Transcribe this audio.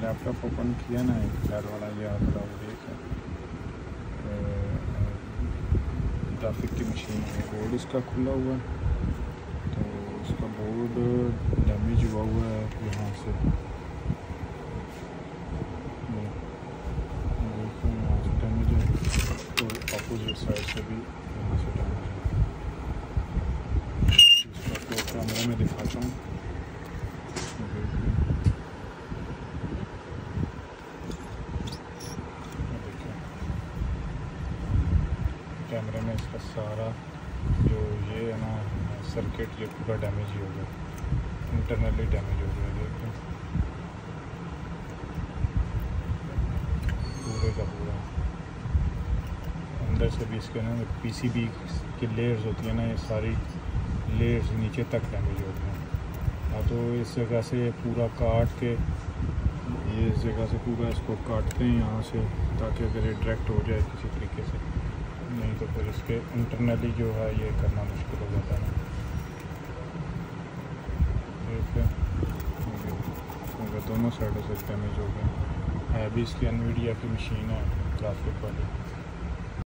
Laptop open किया ना, एक चार वाला ये आप लोग देख ग्राफिक की मशीन है बोर्ड इसका खुला हुआ है। तो इसका बोर्ड डैमेज हुआ हुआ है यहाँ से। यहाँ से डैमेज है। तो अपोजिट साइड से भी यहाँ से डैमेज है। इसका कैमरे में दिखाता हूँ। कैमरे में इसका सारा जो ये है ना सर्किट ये पूरा डैमेज ही हो गया। इंटरनली डैमेज हो गया, देखो। पूरे का पूरा। अंदर से भी इसके ना पीसीबी की लेयर्स होती है ना, ये सारी लेयर्स नीचे तक डैमेज हो हैं हाँ तो इस जगह से पूरा काट के ये इस जगह से पूरा इसको काटते हैं यहाँ से, ताकि अगर ये डायरेक्ट हो जाए किसी तरीके से। तो फिर इसके इंटरनली जो है ये करना मुश्किल हो जाता है। देखिए दोनों साइडों से डैमेज हो गए। है भी इसकी अनवीडिया की मशीन है ग्राफिक वाली।